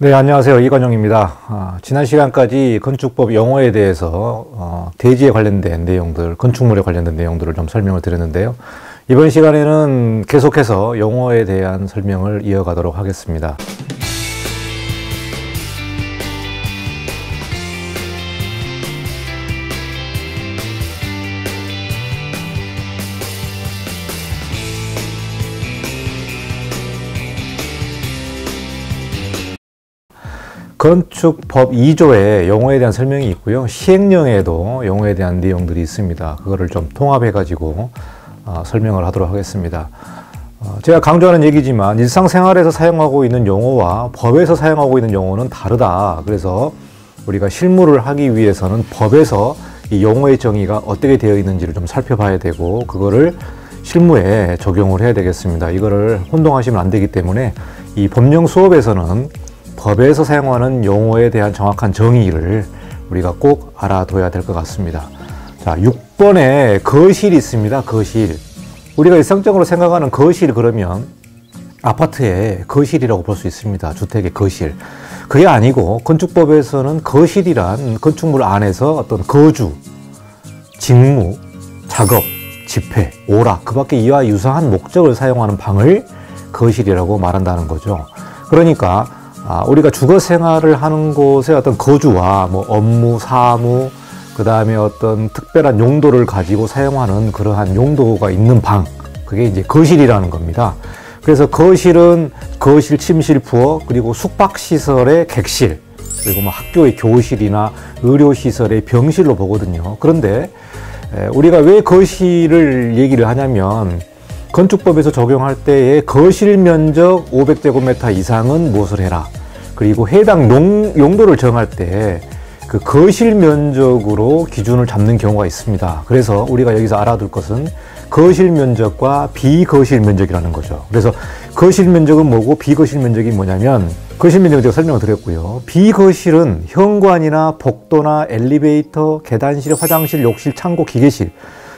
네, 안녕하세요. 이관용입니다. 아, 지난 시간까지 건축법 용어에 대해서 어, 대지에 관련된 내용들, 건축물에 관련된 내용들을 좀 설명을 드렸는데요. 이번 시간에는 계속해서 용어에 대한 설명을 이어가도록 하겠습니다. 건축법 2조에 용어에 대한 설명이 있고요. 시행령에도 용어에 대한 내용들이 있습니다. 그거를 좀 통합해 가지고 어, 설명을 하도록 하겠습니다. 어, 제가 강조하는 얘기지만 일상생활에서 사용하고 있는 용어와 법에서 사용하고 있는 용어는 다르다. 그래서 우리가 실무를 하기 위해서는 법에서 이 용어의 정의가 어떻게 되어 있는지를 좀 살펴봐야 되고 그거를 실무에 적용을 해야 되겠습니다. 이거를 혼동하시면 안 되기 때문에 이 법령 수업에서는 법에서 사용하는 용어에 대한 정확한 정의를 우리가 꼭 알아둬야 될 것 같습니다. 자, 6번에 거실이 있습니다. 거실. 우리가 일상적으로 생각하는 거실 그러면 아파트의 거실이라고 볼 수 있습니다. 주택의 거실. 그게 아니고 건축법에서는 거실이란 건축물 안에서 어떤 거주, 직무, 작업, 집회, 오락, 그 밖에 이와 유사한 목적을 사용하는 방을 거실이라고 말한다는 거죠. 그러니까 아, 우리가 주거 생활을 하는 곳의 어떤 거주와 뭐 업무, 사무, 그 다음에 어떤 특별한 용도를 가지고 사용하는 그러한 용도가 있는 방, 그게 이제 거실이라는 겁니다. 그래서 거실은 거실, 침실, 부엌, 그리고 숙박시설의 객실, 그리고 뭐 학교의 교실이나 의료시설의 병실로 보거든요. 그런데 우리가 왜 거실을 얘기를 하냐면 건축법에서 적용할 때에 거실 면적 500제곱미터 이상은 무엇을 해라. 그리고 해당 용, 도를 정할 때 그 거실 면적으로 기준을 잡는 경우가 있습니다. 그래서 우리가 여기서 알아둘 것은 거실 면적과 비거실 면적이라는 거죠. 그래서 거실 면적은 뭐고 비거실 면적이 뭐냐면 거실 면적은 제가 설명을 드렸고요. 비거실은 현관이나 복도나 엘리베이터, 계단실, 화장실, 욕실, 창고, 기계실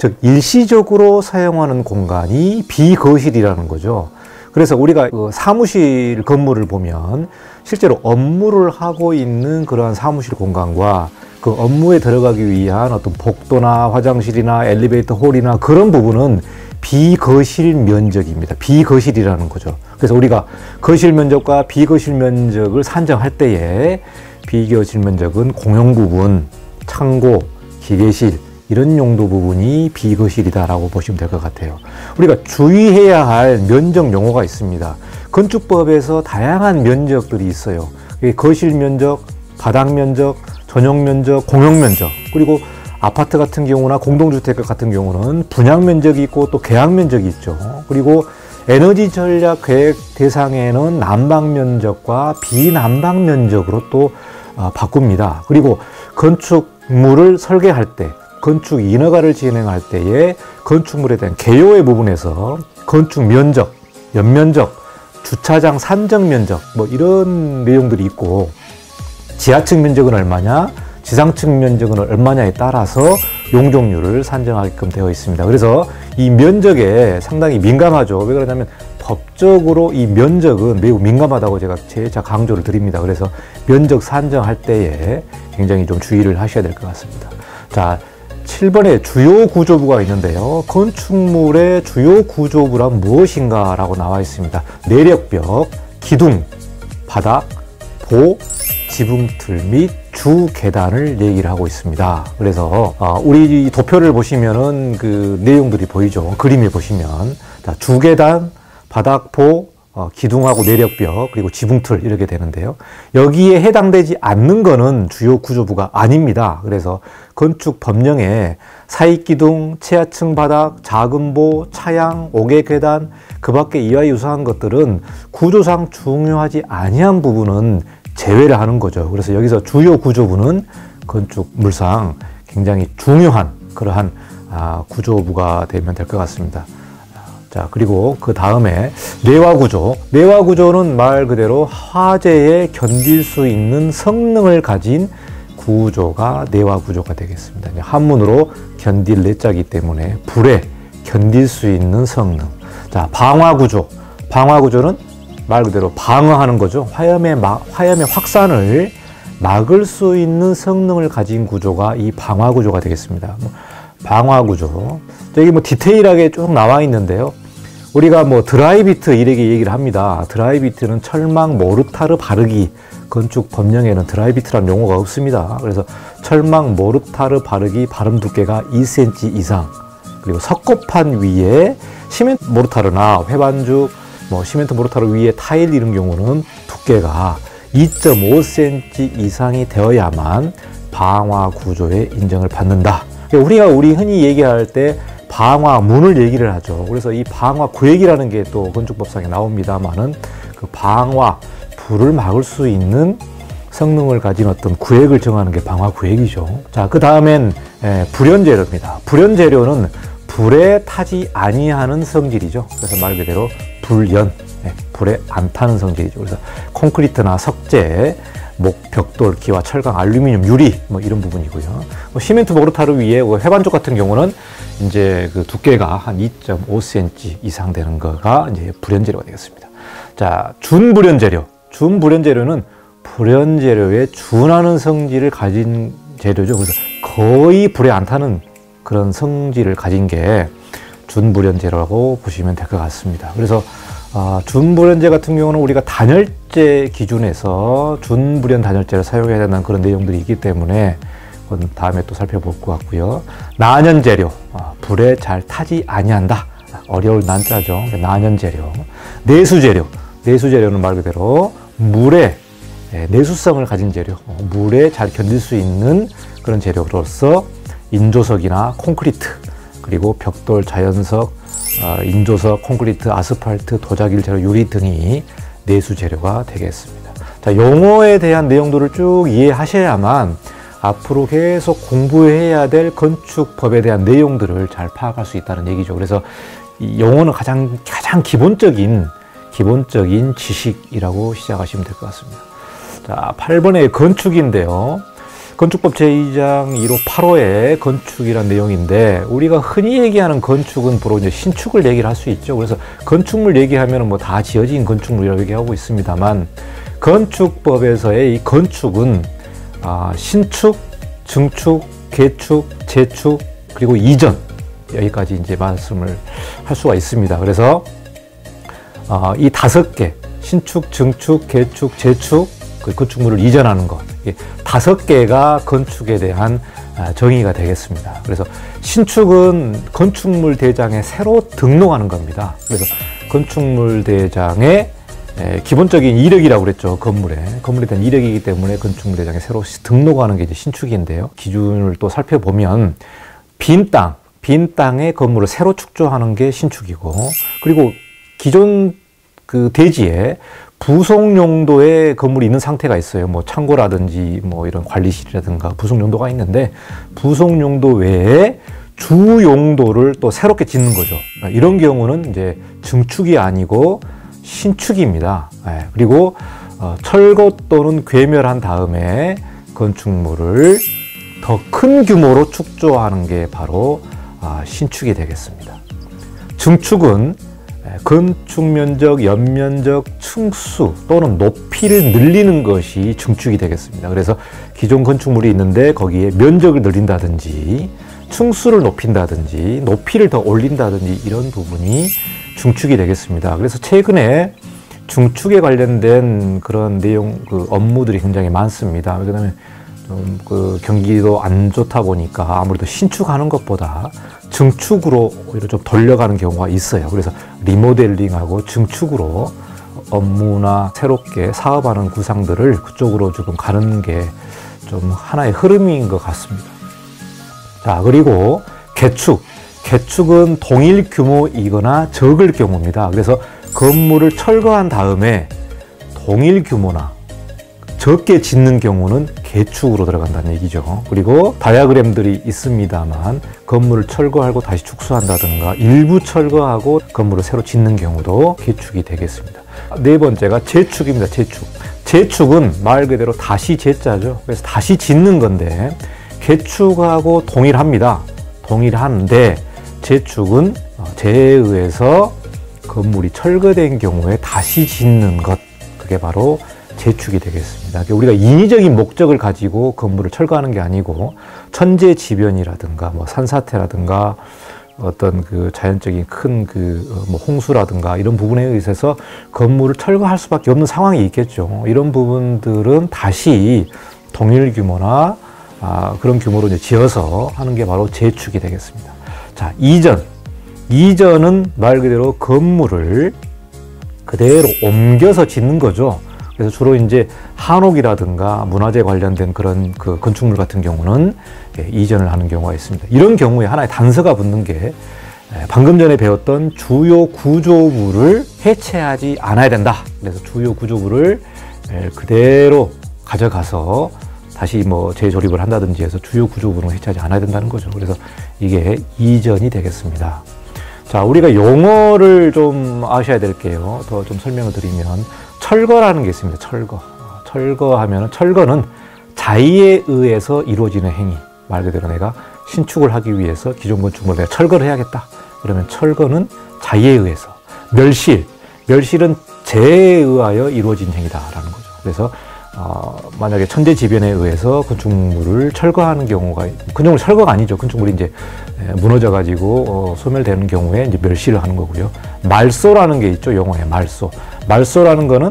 즉 일시적으로 사용하는 공간이 비거실이라는 거죠. 그래서 우리가 그 사무실 건물을 보면 실제로 업무를 하고 있는 그러한 사무실 공간과 그 업무에 들어가기 위한 어떤 복도나 화장실이나 엘리베이터 홀이나 그런 부분은 비거실 면적입니다. 비거실이라는 거죠. 그래서 우리가 거실 면적과 비거실 면적을 산정할 때에 비거실 면적은 공용 부분, 창고, 기계실, 이런 용도 부분이 비거실이다라고 보시면 될 것 같아요. 우리가 주의해야 할 면적 용어가 있습니다. 건축법에서 다양한 면적들이 있어요. 거실 면적, 바닥 면적, 전용 면적, 공용 면적, 그리고 아파트 같은 경우나 공동주택 같은 경우는 분양 면적이 있고 또 계약 면적이 있죠. 그리고 에너지 전략 계획 대상에는 난방 면적과 비난방 면적으로 또 아, 바꿉니다. 그리고 건축물을 설계할 때 건축 인허가를 진행할 때에 건축물에 대한 개요의 부분에서 건축 면적, 연면적, 주차장 산정 면적 뭐 이런 내용들이 있고 지하층 면적은 얼마냐, 지상층 면적은 얼마냐에 따라서 용적률을 산정하게끔 되어 있습니다. 그래서 이 면적에 상당히 민감하죠. 왜 그러냐면 법적으로 이 면적은 매우 민감하다고 제가 재차 강조를 드립니다. 그래서 면적 산정할 때에 굉장히 좀 주의를 하셔야 될 것 같습니다. 자, 7번에 주요 구조부가 있는데요. 건축물의 주요 구조부란 무엇인가 라고 나와 있습니다. 내력벽, 기둥, 바닥, 보, 지붕틀 및 주 계단을 얘기를 하고 있습니다. 그래서 어, 우리 도표를 보시면은 그 내용들이 보이죠. 그림에 보시면 주 계단, 바닥포, 어, 기둥하고 내력벽 그리고 지붕틀 이렇게 되는데요. 여기에 해당되지 않는 거는 주요 구조부가 아닙니다. 그래서 건축 법령에 사익기둥, 최하층 바닥, 작은보, 차양, 옥외 계단 그 밖에 이와 유사한 것들은 구조상 중요하지 아니한 부분은 제외를 하는 거죠. 그래서 여기서 주요 구조부는 건축물상 굉장히 중요한 그러한 아, 구조부가 되면 될 것 같습니다. 자, 그리고 그 다음에 내화 구조. 내화 구조는 말 그대로 화재에 견딜 수 있는 성능을 가진 구조가 내화 구조가 되겠습니다. 한문으로 견딜 내자기 때문에 불에 견딜 수 있는 성능. 자, 방화 구조. 방화 구조는 말 그대로 방어하는 거죠. 화염의 막, 화염의 확산을 막을 수 있는 성능을 가진 구조가 이 방화 구조가 되겠습니다. 뭐 방화 구조. 여기 뭐 디테일하게 쭉 나와 있는데요. 우리가 뭐 드라이비트 이렇게 얘기를 합니다. 드라이비트는 철망 모르타르 바르기 건축 법령에는 드라이비트란 용어가 없습니다. 그래서 철망 모르타르 바르기 바름 두께가 2cm 이상 그리고 석고판 위에 시멘트 모르타르나 회반죽 뭐 시멘트 모르타르 위에 타일 이런 경우는 두께가 2.5cm 이상이 되어야만 방화 구조에 인정을 받는다. 우리가 우리 흔히 얘기할 때 방화문을 얘기를 하죠. 그래서 이 방화 구획이라는 게 또 건축법상에 나옵니다만은 그 방화 불을 막을 수 있는 성능을 가진 어떤 구획을 정하는 게 방화 구획이죠. 자, 그 다음엔 예, 불연 재료입니다. 불연 재료는 불에 타지 아니하는 성질이죠. 그래서 말 그대로 불연, 예, 불에 안 타는 성질이죠. 그래서 콘크리트나 석재, 목, 벽돌, 기와 철강, 알루미늄, 유리 뭐 이런 부분이고요. 뭐 시멘트 모르타르 위에 뭐 해반죽 같은 경우는 이제 그 두께가 한 2.5cm 이상 되는 거가 이제 불연재료가 되겠습니다. 자, 준불연재료. 준불연재료는 불연재료에 준하는 성질을 가진 재료죠. 그래서 거의 불에 안 타는 그런 성질을 가진 게 준불연재료라고 보시면 될 것 같습니다. 그래서 아, 준불연제 같은 경우는 우리가 단열재 기준에서 준불연 단열재를 사용해야 되는 그런 내용들이 있기 때문에 그건 다음에 또 살펴볼 것 같고요. 난연 재료, 아, 불에 잘 타지 아니한다. 어려울 난자죠. 난연 재료. 내수 재료, 내수 재료는 말 그대로 물에 예, 내수성을 가진 재료, 어, 물에 잘 견딜 수 있는 그런 재료로서 인조석이나 콘크리트, 그리고 벽돌, 자연석, 어, 인조석, 콘크리트, 아스팔트, 도자기 재료, 유리 등이 내수 재료가 되겠습니다. 자, 용어에 대한 내용들을 쭉 이해하셔야만 앞으로 계속 공부해야 될 건축법에 대한 내용들을 잘 파악할 수 있다는 얘기죠. 그래서 이 용어는 가장 가장 기본적인 기본적인 지식이라고 시작하시면 될 것 같습니다. 자, 8번의 건축인데요. 건축법 제2장 1호 8호의 건축이란 내용인데 우리가 흔히 얘기하는 건축은 주로 이제 신축을 얘기를 할 수 있죠. 그래서 건축물 얘기하면 뭐 다 지어진 건축물이라고 얘기하고 있습니다만 건축법에서의 이 건축은 아, 신축, 증축, 개축, 재축 그리고 이전 여기까지 이제 말씀을 할 수가 있습니다. 그래서 아, 이 다섯 개 신축, 증축, 개축, 재축 그 건축물을 이전하는 것 다섯 개가 건축에 대한 아, 정의가 되겠습니다. 그래서 신축은 건축물 대장에 새로 등록하는 겁니다. 그래서 건축물 대장의 기본적인 이력이라고 그랬죠. 건물에. 건물에 대한 이력이기 때문에 건축물 대장에 새로 등록하는 게 이제 신축인데요. 기준을 또 살펴보면 빈 땅, 빈 땅에 건물을 새로 축조하는 게 신축이고 그리고 기존 그 대지에 부속 용도의 건물이 있는 상태가 있어요. 뭐 창고라든지 뭐 이런 관리실이라든가 부속 용도가 있는데 부속 용도 외에 주 용도를 또 새롭게 짓는 거죠. 이런 경우는 이제 증축이 아니고 신축입니다. 네. 그리고 어, 철거 또는 괴멸한 다음에 건축물을 더 큰 규모로 축조하는 게 바로 아, 신축이 되겠습니다. 증축은 예, 건축 면적, 연면적, 층수 또는 높이를 늘리는 것이 증축이 되겠습니다. 그래서 기존 건축물이 있는데 거기에 면적을 늘린다든지 층수를 높인다든지 높이를 더 올린다든지 이런 부분이 중축이 되겠습니다. 그래서 최근에 중축에 관련된 그런 내용 그 업무들이 굉장히 많습니다. 그다음에 그 경기도 안 좋다 보니까 아무래도 신축하는 것보다 증축으로 오히려 좀 돌려가는 경우가 있어요. 그래서 리모델링하고 증축으로 업무나 새롭게 사업하는 구상들을 그쪽으로 조금 가는 게 좀 하나의 흐름인 것 같습니다. 자, 그리고 개축. 개축은 동일 규모이거나 적을 경우입니다. 그래서 건물을 철거한 다음에 동일 규모나 적게 짓는 경우는 개축으로 들어간다는 얘기죠. 그리고 다이아그램들이 있습니다만 건물을 철거하고 다시 축소한다든가 일부 철거하고 건물을 새로 짓는 경우도 개축이 되겠습니다. 네 번째가 재축입니다. 재축. 재축은 말 그대로 다시 재자죠. 그래서 다시 짓는 건데 개축하고 동일합니다. 동일한데 재축은 재에 의해서 건물이 철거된 경우에 다시 짓는 것 그게 바로 재축이 되겠습니다. 그러니까 우리가 인위적인 목적을 가지고 건물을 철거하는 게 아니고 천재지변이라든가 뭐 산사태라든가 어떤 그 자연적인 큰 그뭐 어, 홍수라든가 이런 부분에 의해서 건물을 철거할 수밖에 없는 상황이 있겠죠. 이런 부분들은 다시 동일 규모나 아, 그런 규모로 이제 지어서 하는 게 바로 재축이 되겠습니다. 자, 이전. 이전은 말 그대로 건물을 그대로 옮겨서 짓는 거죠. 그래서 주로 이제 한옥이라든가 문화재 관련된 그런 그 건축물 같은 경우는 예, 이전을 하는 경우가 있습니다. 이런 경우에 하나의 단서가 붙는 게 예, 방금 전에 배웠던 주요 구조부를 해체하지 않아야 된다. 그래서 주요 구조부를 예, 그대로 가져가서 다시 뭐 재조립을 한다든지 해서 주요 구조부는 해체하지 않아야 된다는 거죠. 그래서 이게 이전이 되겠습니다. 자, 우리가 용어를 좀 아셔야 될게요. 더 좀 설명을 드리면 철거라는 게 있습니다. 철거. 철거하면 철거는 자의에 의해서 이루어지는 행위. 말 그대로 내가 신축을 하기 위해서 기존 건축물을 내가 철거를 해야겠다. 그러면 철거는 자의에 의해서. 멸실. 멸실은 재에 의하여 이루어진 행위다라는 거죠. 그래서 어, 만약에 천재지변에 의해서 건축물을 철거하는 경우가 건축물 철거가 아니죠. 건축물이 이제 무너져 가지고 어, 소멸되는 경우에 이제 멸시를 하는 거고요. 말소라는 게 있죠. 용어에 말소. 말소라는 거는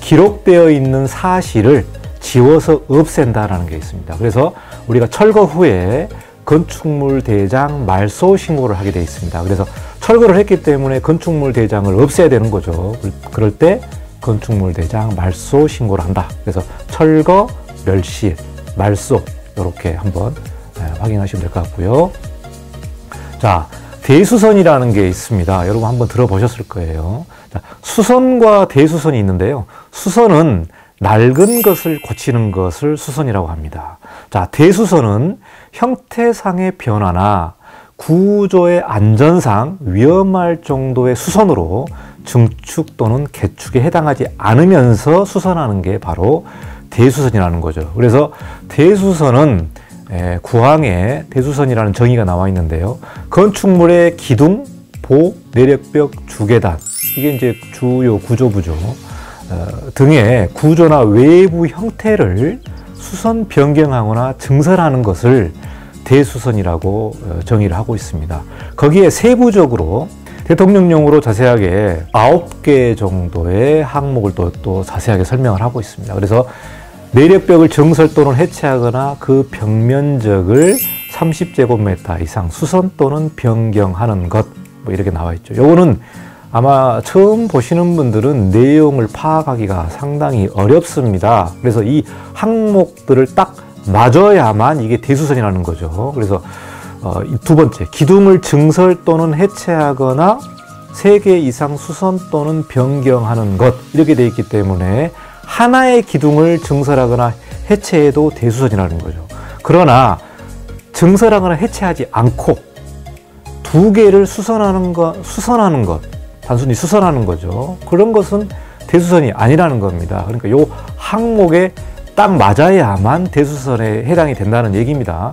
기록되어 있는 사실을 지워서 없앤다라는 게 있습니다. 그래서 우리가 철거 후에 건축물 대장 말소 신고를 하게 돼 있습니다. 그래서 철거를 했기 때문에 건축물 대장을 없애야 되는 거죠. 그럴 때 건축물 대장 말소 신고를 한다. 그래서 철거, 멸실, 말소 이렇게 한번 확인하시면 될 것 같고요. 자, 대수선이라는 게 있습니다. 여러분 한번 들어보셨을 거예요. 자, 수선과 대수선이 있는데요. 수선은 낡은 것을 고치는 것을 수선이라고 합니다. 자, 대수선은 형태상의 변화나 구조의 안전상 위험할 정도의 수선으로 증축 또는 개축에 해당하지 않으면서 수선하는 게 바로 대수선이라는 거죠. 그래서 대수선은 예, 구항에 대수선이라는 정의가 나와 있는데요. 건축물의 기둥, 보, 내력벽, 주계단 이게 이제 주요 구조부죠. 어, 등의 구조나 외부 형태를 수선 변경하거나 증설하는 것을 대수선이라고 어, 정의를 하고 있습니다. 거기에 세부적으로 대통령령으로 자세하게 아홉 개 정도의 항목을 또, 또 자세하게 설명을 하고 있습니다. 그래서 내력벽을 증설 또는 해체하거나 그 벽면적을 30제곱미터 이상 수선 또는 변경하는 것, 뭐 이렇게 나와 있죠. 요거는 아마 처음 보시는 분들은 내용을 파악하기가 상당히 어렵습니다. 그래서 이 항목들을 딱 맞아야만 이게 대수선이라는 거죠. 그래서 어, 두 번째, 기둥을 증설 또는 해체하거나 세 개 이상 수선 또는 변경하는 것 이렇게 돼 있기 때문에 하나의 기둥을 증설하거나 해체해도 대수선이라는 거죠. 그러나 증설하거나 해체하지 않고 두 개를 수선하는 것, 수선하는 것, 단순히 수선하는 거죠. 그런 것은 대수선이 아니라는 겁니다. 그러니까 요 항목에 딱 맞아야만 대수선에 해당이 된다는 얘기입니다.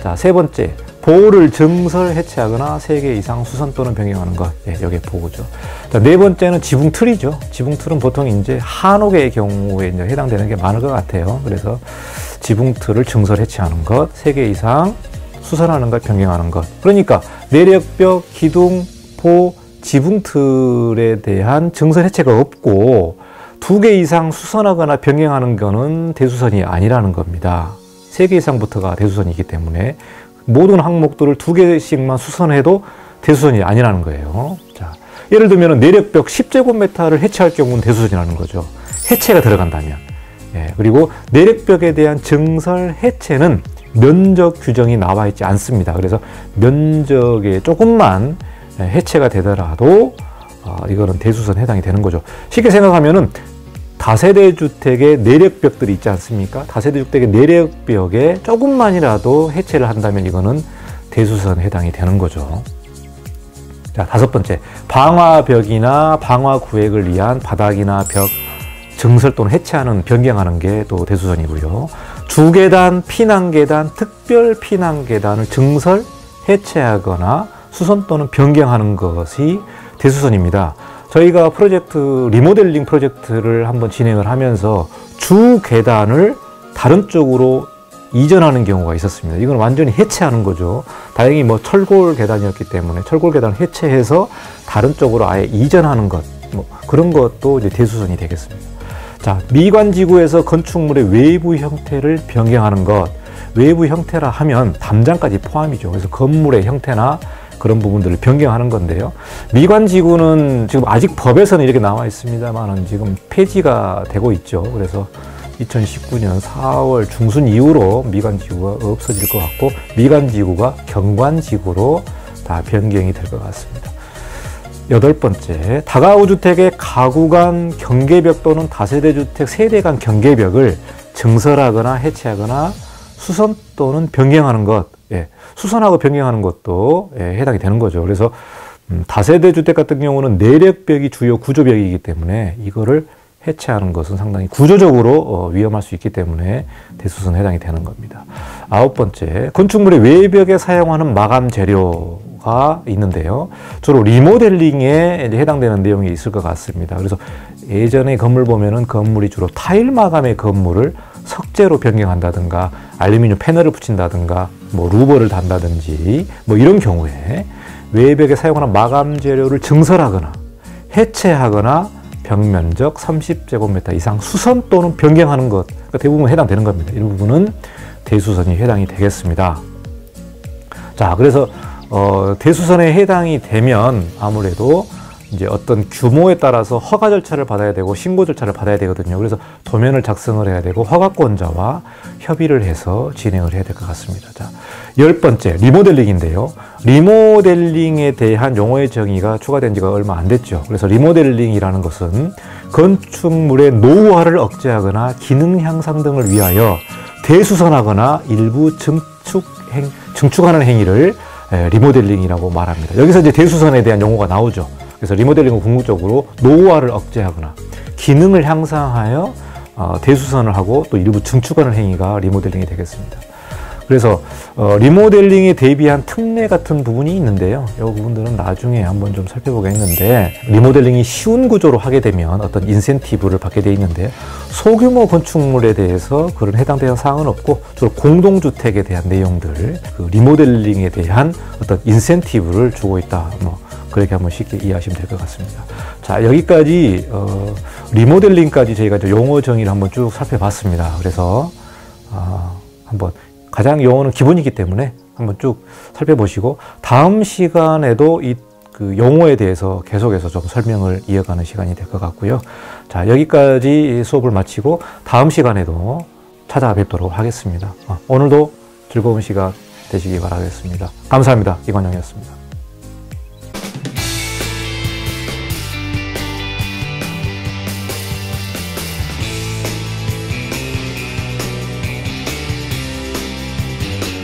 자, 세 번째. 보호를 증설 해체하거나 세 개 이상 수선 또는 변경하는 것. 예, 여기에 보호죠. 자, 네 번째는 지붕 틀이죠. 지붕 틀은 보통 이제 한옥의 경우에 이제 해당되는 게 많을 것 같아요. 그래서 지붕 틀을 증설 해체하는 것, 세 개 이상 수선하는 것, 변경하는 것. 그러니까 내력벽, 기둥, 포, 지붕 틀에 대한 증설 해체가 없고 두 개 이상 수선하거나 변경하는 것은 대수선이 아니라는 겁니다. 세 개 이상부터가 대수선이기 때문에 모든 항목들을 두 개씩만 수선해도 대수선이 아니라는 거예요. 자, 예를 들면 내력벽 10제곱미터를 해체할 경우는 대수선이라는 거죠. 해체가 들어간다면. 예, 그리고 내력벽에 대한 증설 해체는 면적 규정이 나와 있지 않습니다. 그래서 면적에 조금만 해체가 되더라도 어, 이거는 대수선 해당이 되는 거죠. 쉽게 생각하면은 다세대 주택의 내력벽들이 있지 않습니까? 다세대 주택의 내력벽에 조금만이라도 해체를 한다면 이거는 대수선에 해당이 되는 거죠. 자, 다섯 번째. 방화벽이나 방화구획을 위한 바닥이나 벽 증설 또는 해체하는, 변경하는 게 또 대수선이고요. 주계단, 피난계단, 특별 피난계단을 증설, 해체하거나 수선 또는 변경하는 것이 대수선입니다. 저희가 프로젝트 리모델링 프로젝트를 한번 진행을 하면서 주 계단을 다른 쪽으로 이전하는 경우가 있었습니다. 이건 완전히 해체하는 거죠. 다행히 뭐 철골 계단이었기 때문에 철골 계단을 해체해서 다른 쪽으로 아예 이전하는 것, 뭐 그런 것도 이제 대수선이 되겠습니다. 자, 미관 지구에서 건축물의 외부 형태를 변경하는 것, 외부 형태라 하면 담장까지 포함이죠. 그래서 건물의 형태나 그런 부분들을 변경하는 건데요. 미관지구는 지금 아직 법에서는 이렇게 나와 있습니다만은 지금 폐지가 되고 있죠. 그래서 2019년 4월 중순 이후로 미관지구가 없어질 것 같고 미관지구가 경관지구로 다 변경이 될 것 같습니다. 여덟 번째, 다가구 주택의 가구 간 경계벽 또는 다세대 주택 세대 간 경계벽을 증설하거나 해체하거나 수선 또는 변경하는 것, 예, 수선하고 변경하는 것도 예, 해당이 되는 거죠. 그래서 음, 다세대 주택 같은 경우는 내력벽이 주요 구조벽이기 때문에 이거를 해체하는 것은 상당히 구조적으로 어, 위험할 수 있기 때문에 대수선 해당이 되는 겁니다. 아홉 번째, 건축물의 외벽에 사용하는 마감 재료가 있는데요. 주로 리모델링에 해당되는 내용이 있을 것 같습니다. 그래서 예전에 건물 보면은 건물이 주로 타일 마감의 건물을 석재로 변경한다든가 알루미늄 패널을 붙인다든가 뭐 루버를 단다든지 뭐 이런 경우에 외벽에 사용하는 마감 재료를 증설하거나 해체하거나 벽면적 30제곱미터 이상 수선 또는 변경하는 것 그러니까 대부분 해당되는 겁니다. 이 부분은 대수선이 해당이 되겠습니다. 자, 그래서 어, 대수선에 해당이 되면 아무래도 이제 어떤 규모에 따라서 허가 절차를 받아야 되고 신고 절차를 받아야 되거든요. 그래서 도면을 작성을 해야 되고 허가권자와 협의를 해서 진행을 해야 될 것 같습니다. 자, 열 번째 리모델링인데요. 리모델링에 대한 용어의 정의가 추가된 지가 얼마 안 됐죠. 그래서 리모델링이라는 것은 건축물의 노후화를 억제하거나 기능 향상 등을 위하여 대수선하거나 일부 증축 행, 증축하는 행위를 리모델링이라고 말합니다. 여기서 이제 대수선에 대한 용어가 나오죠. 그래서 리모델링은 궁극적으로 노후화를 억제하거나 기능을 향상하여 어, 대수선을 하고 또 일부 증축하는 행위가 리모델링이 되겠습니다. 그래서 어, 리모델링에 대비한 특례 같은 부분이 있는데요. 이 부분들은 나중에 한번 좀 살펴보겠는데 리모델링이 쉬운 구조로 하게 되면 어떤 인센티브를 받게 돼 있는데 소규모 건축물에 대해서 그런 해당되는 사항은 없고 주로 공동주택에 대한 내용들 그 리모델링에 대한 어떤 인센티브를 주고 있다. 뭐 그렇게 한번 쉽게 이해하시면 될 것 같습니다. 자, 여기까지, 어, 리모델링까지 저희가 용어 정의를 한번 쭉 살펴봤습니다. 그래서, 어, 한번, 가장 용어는 기본이기 때문에 한번 쭉 살펴보시고, 다음 시간에도 이 그 용어에 대해서 계속해서 좀 설명을 이어가는 시간이 될 것 같고요. 자, 여기까지 수업을 마치고 다음 시간에도 찾아뵙도록 하겠습니다. 어, 오늘도 즐거운 시간 되시기 바라겠습니다. 감사합니다. 이관영이었습니다.